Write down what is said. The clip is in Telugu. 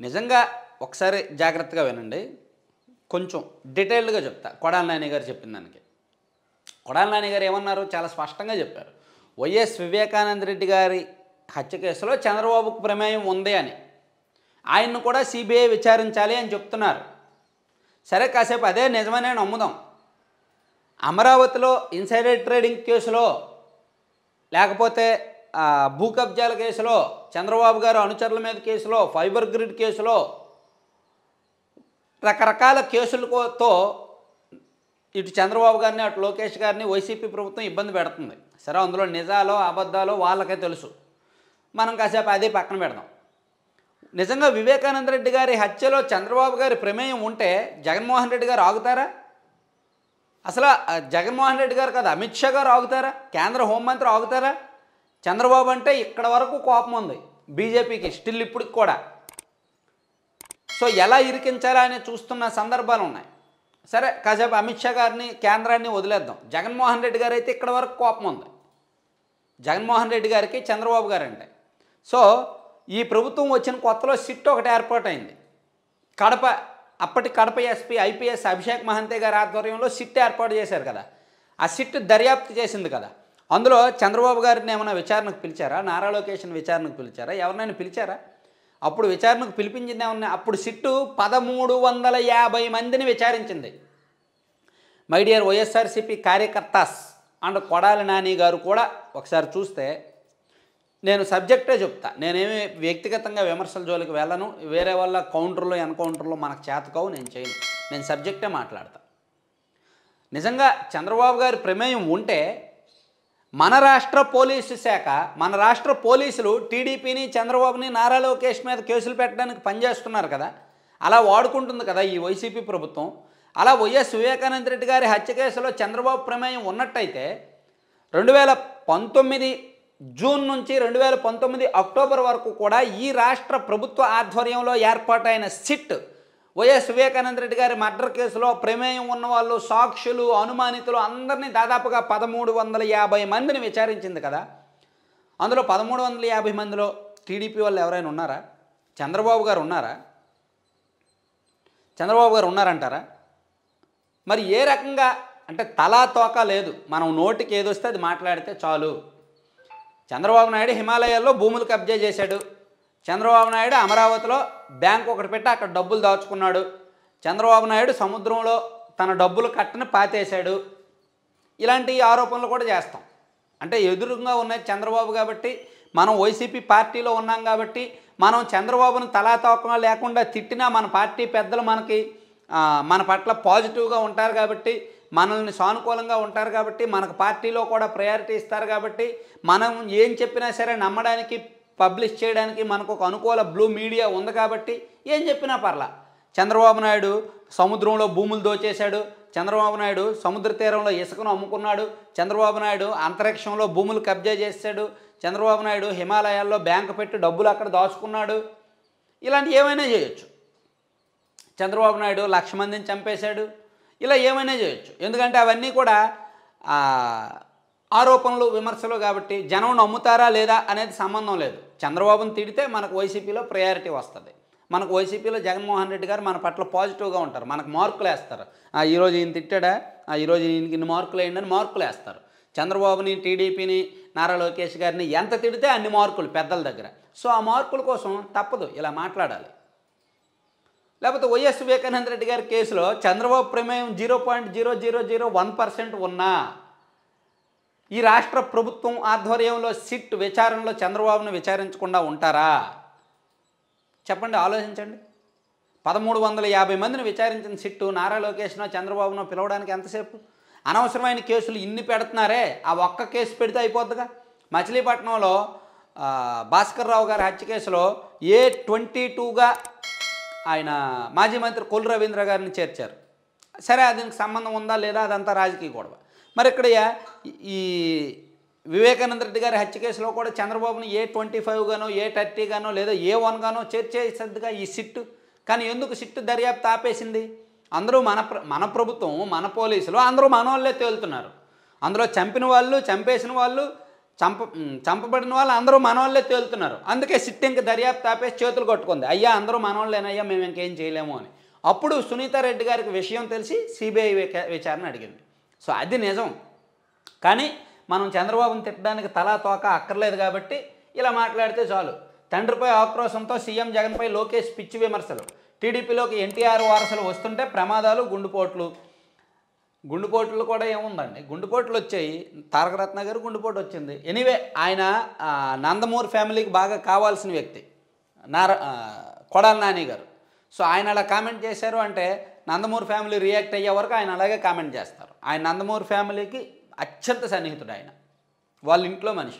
నిజంగా ఒకసారి జాగ్రత్తగా వినండి. కొంచెం డీటెయిల్డ్గా చెప్తా. కొడాల నాని గారు చెప్పిన దానికి. కొడాల నాని గారు ఏమన్నారు? చాలా స్పష్టంగా చెప్పారు. వైఎస్ వివేకానంద రెడ్డి గారి హత్య కేసులో చంద్రబాబుకు ప్రమేయం ఉంది అని. ఆయన్ను కూడా సిబిఐ విచారించాలి అని చెప్తున్నారు. సరే కాసేపు అదే నిజమనే నమ్ముదాం. అమరావతిలో ఇన్సైడర్ ట్రేడింగ్ కేసులో లేకపోతే భూ కబ్జాల కేసులో చంద్రబాబు గారు అనుచరుల మీద కేసులో ఫైబర్ గ్రిడ్ కేసులో రకరకాల కేసులతో ఇటు చంద్రబాబు గారిని అటు లోకేష్ గారిని వైసీపీ ప్రభుత్వం ఇబ్బంది పెడుతుంది. సరే అందులో నిజాలో అబద్ధాలో వాళ్ళకే తెలుసు. మనం కాసేపు అదే పక్కన పెడదాం. నిజంగా వివేకానంద రెడ్డి గారి హత్యలో చంద్రబాబు గారి ప్రమేయం ఉంటే జగన్మోహన్ రెడ్డి గారు ఆగుతారా? అసలు జగన్మోహన్ రెడ్డి గారు కదా అమిత్ షా గారు ఆగుతారా? కేంద్ర హోంమంత్రి ఆగుతారా? చంద్రబాబు అంటే ఇక్కడ వరకు కోపం ఉంది. బీజేపీకి స్టిల్ ఇప్పటికి కూడా. సో ఎలా ఇరికించాలా అని చూస్తున్న సందర్భాలు ఉన్నాయి. సరే కాసేపు అమిత్ షా గారిని కేంద్రాన్ని వదిలేద్దాం. జగన్మోహన్ రెడ్డి గారు అయితే ఇక్కడ వరకు కోపం ఉంది. జగన్మోహన్ రెడ్డి గారికి చంద్రబాబు గారు అంటే. సో ఈ ప్రభుత్వం వచ్చిన కొత్తలో సిట్ ఒకటి ఏర్పాటైంది. కడప అప్పటి కడప ఎస్పీ ఐపీఎస్ అభిషేక్ మహంతే గారి ఆధ్వర్యంలో సిట్ ఏర్పాటు చేశారు కదా. ఆ సిట్ దర్యాప్తు చేసింది కదా. అందులో చంద్రబాబు గారిని ఏమైనా విచారణకు పిలిచారా? నారా లొకేషన్ విచారణకు పిలిచారా? ఎవరినైనా పిలిచారా? అప్పుడు విచారణకు పిలిపించింది ఏమన్నా అప్పుడు సిట్టు పదమూడు వందల యాభై మందిని విచారించింది. మై డియర్ వైఎస్ఆర్సీపీ కార్యకర్తాస్ అండ్ కొడాలి నాని గారు కూడా ఒకసారి చూస్తే నేను సబ్జెక్టే చెప్తా. నేనేమి వ్యక్తిగతంగా విమర్శల జోలికి వెళ్ళను. వేరే వాళ్ళ కౌంటర్లు ఎన్కౌంటర్లు మనకు చేతకావు నేను చేయను. నేను సబ్జెక్టే మాట్లాడతా. నిజంగా చంద్రబాబు గారి ప్రమేయం ఉంటే మన రాష్ట్ర పోలీసు శాఖ మన రాష్ట్ర పోలీసులు టీడీపీని చంద్రబాబుని నారా లోకేష్ మీద కేసులు పెట్టడానికి పనిచేస్తున్నారు కదా. అలా వాడుకుంటుంది కదా ఈ వైసీపీ ప్రభుత్వం. అలా వైఎస్ వివేకానంద రెడ్డి గారి హత్య కేసులో చంద్రబాబు ప్రమేయం ఉన్నట్టయితే రెండు వేల పంతొమ్మిది జూన్ నుంచి రెండు వేల పంతొమ్మిది అక్టోబర్ వరకు కూడా ఈ రాష్ట్ర ప్రభుత్వ ఆధ్వర్యంలో ఏర్పాటైన సిట్ వైఎస్ వివేకానంద రెడ్డి గారి మర్డర్ కేసులో ప్రమేయం ఉన్నవాళ్ళు సాక్షులు అనుమానితులు అందరినీ దాదాపుగా పదమూడు వందల యాభై మందిని విచారించింది కదా. అందులో పదమూడు వందల యాభై మందిలో టీడీపీ వాళ్ళు ఎవరైనా ఉన్నారా? చంద్రబాబు గారు ఉన్నారా? చంద్రబాబు గారు ఉన్నారంటారా? మరి ఏ రకంగా? అంటే తలా తోక లేదు. మనం నోటికి ఏదొస్తే అది మాట్లాడితే చాలు. చంద్రబాబు నాయుడు హిమాలయాల్లో భూములు కబ్జా చేశాడు. చంద్రబాబు నాయుడు అమరావతిలో బ్యాంక్ ఒకటి పెట్టి అక్కడ డబ్బులు దాచుకున్నాడు. చంద్రబాబు నాయుడు సముద్రంలో తన డబ్బులు కట్టని పాతేశాడు. ఇలాంటి ఆరోపణలు కూడా చేస్తాం. అంటే ఎదురుగా ఉన్నది చంద్రబాబు కాబట్టి మనం వైసీపీ పార్టీలో ఉన్నాం కాబట్టి మనం చంద్రబాబును తలాతోకంగా లేకుండా తిట్టినా మన పార్టీ పెద్దలు మనకి మన పట్ల పాజిటివ్గా ఉంటారు కాబట్టి మనల్ని సానుకూలంగా ఉంటారు కాబట్టి మనకు పార్టీలో కూడా ప్రయారిటీ ఇస్తారు కాబట్టి మనం ఏం చెప్పినా సరే నమ్మడానికి పబ్లిష్ చేయడానికి మనకు ఒక అనుకూల బ్లూ మీడియా ఉంది కాబట్టి ఏం చెప్పినా పర్లా. చంద్రబాబు నాయుడు సముద్రంలో భూములు దోచేశాడు చంద్రబాబు నాయుడు సముద్ర తీరంలో ఇసుకను అమ్ముకున్నాడు చంద్రబాబు నాయుడు అంతరిక్షంలో భూములు కబ్జా చేశాడు చంద్రబాబు నాయుడు హిమాలయాల్లో బ్యాంకు పెట్టి డబ్బులు అక్కడ దాచుకున్నాడు. ఇలాంటి ఏమైనా చేయొచ్చు. చంద్రబాబు నాయుడు లక్ష మందిని చంపేశాడు. ఇలా ఏమైనా చేయొచ్చు. ఎందుకంటే అవన్నీ కూడా ఆరోపణలు విమర్శలు కాబట్టి జనం నమ్ముతారా లేదా అనేది సంబంధం లేదు. చంద్రబాబుని తిడితే మనకు వైసీపీలో ప్రయారిటీ వస్తుంది. మనకు వైసీపీలో జగన్మోహన్ రెడ్డి గారు మన పట్ల పాజిటివ్గా ఉంటారు. మనకు మార్కులు వేస్తారు. ఆ, ఈరోజు ఈయన తిట్టాడా? ఈరోజు ఈయనకి ఇన్ని మార్కులు వేయండి అని మార్కులు వేస్తారు. చంద్రబాబుని టీడీపీని నారా లోకేష్ గారిని ఎంత తిడితే అన్ని మార్కులు పెద్దల దగ్గర. సో ఆ మార్కుల కోసం తప్పదు ఇలా మాట్లాడాలి. లేకపోతే వైఎస్ వివేకానంద రెడ్డి గారి కేసులో చంద్రబాబు ప్రమేయం zero point zero zero zero one percent ఉన్నా ఈ రాష్ట్ర ప్రభుత్వం ఆధ్వర్యంలో సిట్ విచారణలో చంద్రబాబును విచారించకుండా ఉంటారా? చెప్పండి ఆలోచించండి. పదమూడు వందల యాభై మందిని విచారించిన సిట్టు నారా లోకేష్నో చంద్రబాబునో పిలవడానికి ఎంతసేపు? అనవసరమైన కేసులు ఇన్ని పెడుతున్నారే ఆ ఒక్క కేసు పెడితే అయిపోద్దిగా. మచిలీపట్నంలో భాస్కర్ రావు గారి హత్య కేసులో ఏ ట్వంటీ టూగా ఆయన మాజీ మంత్రి కొల్లు రవీంద్ర గారిని చేర్చారు. సరే దీనికి సంబంధం ఉందా లేదా అదంతా రాజకీయ గొడవ. మరి ఇక్కడ ఈ వివేకానంద రెడ్డి గారి హత్య కేసులో కూడా చంద్రబాబుని ఏ ట్వంటీ ఫైవ్ గానో ఏ థర్టీ గానో లేదా ఏ వన్ గానో చేర్చేసద్దుగా ఈ సిట్టు. కానీ ఎందుకు సిట్టు దర్యాప్తు ఆపేసింది? అందరూ మన మన ప్రభుత్వం మన పోలీసులు అందరూ మన వాళ్ళే తేలుతున్నారు. అందులో చంపిన వాళ్ళు చంపేసిన వాళ్ళు చంప చంపబడిన వాళ్ళు అందరూ మనవాళ్ళే తేలుతున్నారు. అందుకే సిట్టింగ్ దర్యాప్తు ఆపేసి చేతులు కొట్టుకుంది. అయ్యా అందరూ మనవాళ్ళేనయ్యా మేము ఇంకేం చేయలేము అని. అప్పుడు సునీతారెడ్డి గారికి విషయం తెలిసి సిబిఐ విచారణ అడిగింది. సో అది నిజం. కానీ మనం చంద్రబాబుని తిట్టడానికి తలా తోక అక్కర్లేదు కాబట్టి ఇలా మాట్లాడితే చాలు. తండ్రిపై ఆక్రోశంతో సీఎం జగన్పై లోకేష్ పిచ్చి విమర్శలు. టీడీపీలోకి ఎన్టీఆర్ వారసులు వస్తుంటే ప్రమాదాలు గుండుపోట్లు. గుండుపోట్లు కూడా ఏముందండి? గుండుపోట్లు వచ్చాయి. తారకరత్న గారు గుండుపోటు వచ్చింది. ఎనీవే ఆయన నందమూరి ఫ్యామిలీకి బాగా కావాల్సిన వ్యక్తి. నార కొడాల నాని గారు. సో ఆయన అలా కామెంట్ చేశారు అంటే నందమూరి ఫ్యామిలీ రియాక్ట్ అయ్యే వరకు ఆయన అలాగే కామెంట్ చేస్తారు. ఆయన నందమూరి ఫ్యామిలీకి అత్యంత సన్నిహితుడు ఆయన. వాళ్ళ ఇంట్లో మనిషి.